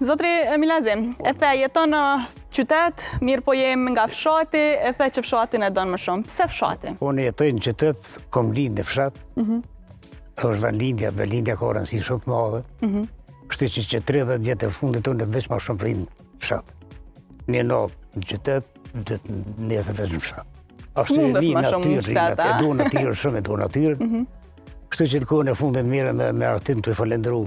Zotri Milazim, edhe jeton në qytet, mirëpo je nga fshati, e the që fshatin e don më shumë. Pse fshati? Unë jetoj në qytet, kom lind në fshat, mhm. është vendlindja, vendlindja ka rëndësi shumë të madhe, mhm. kështu që qe 30 vjetët e fundit unë veç ma shumë rri në fshat. Një në qytet, dhetë njëzet veç në fshat. S'mundesh ma shumë në qytet, a? E du natyrën, shumë e du natyrën. Mhm. Kështu që kohën e fundit merrem me artin, të falënderu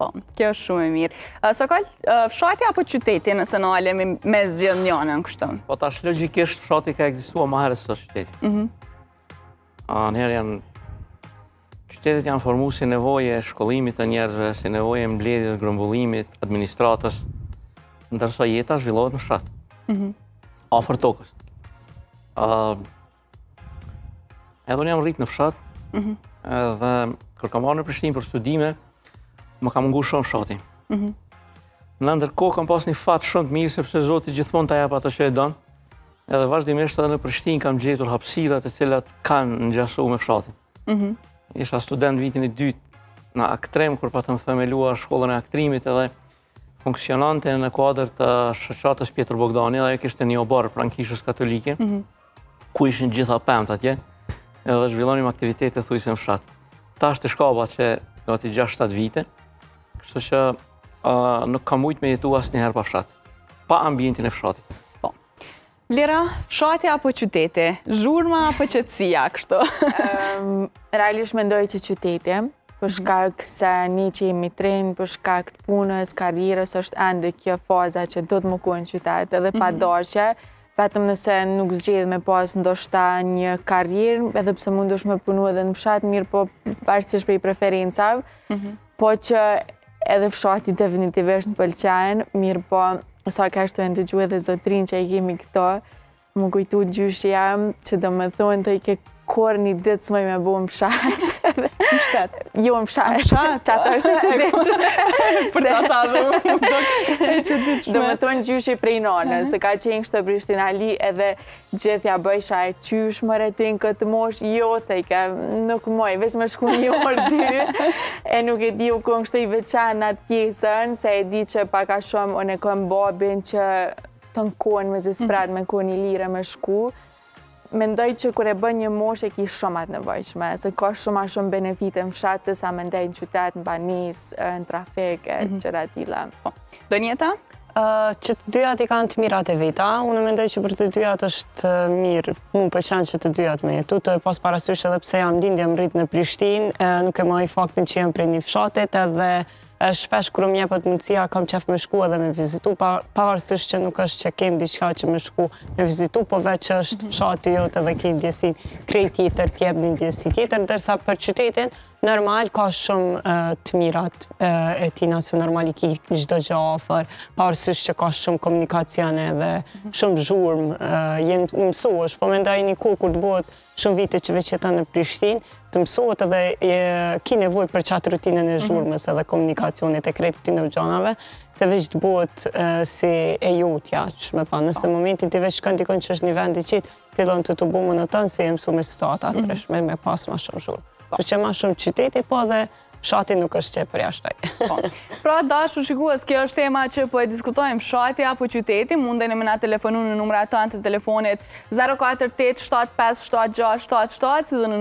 Po, kjo është shumë e mirë. Sokol, fshati apo qyteti nëse na len me zgjedh njënën kështu? Po, tash logjikisht fshati ka ekzistuar ma herët se qyteti. Mhm. Njëherë janë... Qytetet janë formu si nevojë e shkollimit të njerëzve, si nevojë e mbledhjes, grumbullimit, administratës, ndërsa jeta zhvillohet në fshat. Mhm. Afër tokës. Edhe unë jam rrit në fshat, mhm. dhe kur kam ardh në Prishtinë për studime, më ka mungu shumë fshati. Mhm. Në ndërkohë kam pas një fat shumë të mirë, sepse Zoti gjithmonë ta jep atë që e don, edhe vazhdimisht edhe në Prishtinë kam gjetur hapsira të cilat kanë ngjasu me fshatin. Mhm. Isha student vitin e dytë në aktrim, kur patëm themeluar shkollën e aktrimit edhe funksionante në kuadër të shoqatës Pjetër Bogdani, dhe ajo kishte një oborr pranë kishës katolike, mhm. ku ishin gjitha pemët atje, edhe zhvillonim aktivitete thujse në fshat. Tash te Shkaba qe gati 6-7 vite, kështu që nuk kam mujt me jetu asnjëherë pa fshat, pa ambientin e fshatit. Po. Vlera, fshati apo qyteti? Zhurma apo qetësia, kështu? Realisht mendoj që qyteti, për mhm. shkak se ne që jemi t'ri, për shkak të punës, karrierës, është ende kjo faza që do t me kon n'qytet, edhe pa mhm. dashje, vetëm nëse nuk zgjedh me pas ndoshta një karrierë, edhe pse mundesh me punu edhe në fshat, mirëpo varësisht prej preferencave, mhm. Po që edhe fshati definitivisht më pëlqen, mirëpo sa kesh tu e ndëgju edhe zotrinë që i kemi këto, m'u kujtu gjyshi jem që domethonë thojke kurrë një ditë s'muj me bo në fshat. Në qytet? Jo, në fshat. Në fshat? Qato është e që ditë që. Për qata dhe më e që ditë që. Domethonë gjyshi prej nanës ka qenë kështu prishtinali edhe Gjithë ia bojsha e qysh more ti n'këtë moshë, jo thojke, nuk muj, veç me shku një orë dy, e nuk e di u kon kështu i veçantë në atë pjesën, se e di që pak a shumë unë e kom babin që ton kohën mezi pret, mhm. me konë i lirë me shku, mendoj që kur e bën një moshë e ki shumë të nevojshme, se ka shumë ma shumë benefite në fshat, se sa mendoj në qytet, në banesë, në trafik, e mhm. gjëra të tilla. Po. Donjeta? Që të dyat i kanë të mirat e veta, unë mendoj që për të dyat është mirë, mu pëlqen që të dyat me jetu, tu pas parasysh edhe pse jam lindë e jam rritë në Prishtinë, nuk e mohoj faktin që jam prej një fshati edhe shpeshherë më jepet mundësia kam qef me shku edhe me vizitu, pavarësisht që nuk është që kem diçka që me shku me vizitu, po veç është mhm. fshati jot edhe ke ndjesi krejt tjetër, t'jep një ndjesi tjetër, ndërsa për qytetin, Normal ka shumë të mira të tina se normal i ki çdo gjë afër, pavarësisht që ka shumë komunikacione dhe mhm. shumë zhurmë, i mësohesh, po mendoj një kohë kur të bëhet shumë vite që veç jeton në Prishtinë, të mësohet edhe e, ki nevojë për çat rutinën e mhm. zhurmës edhe komunikacionit e krejt të gjanave, se veç të bëhet si e jotja, që me thonë, nëse po. momentin që veç shkon dikun që është një vend i qetë, fillon të t'u bo monoton se je mësu me situatat mhm. me, me pas ma shumë zhurmë. Po. Që ma shumë qyteti, po dhe fshati nuk është që e përjashtoj. Po. Pra, të dashur shikues, kjo është tema që po e diskutojmë, fshati apo qyteti, mundeni me na telefonu në numrat tanë të telefonit 048 757 677 dhe në